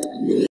Yeah.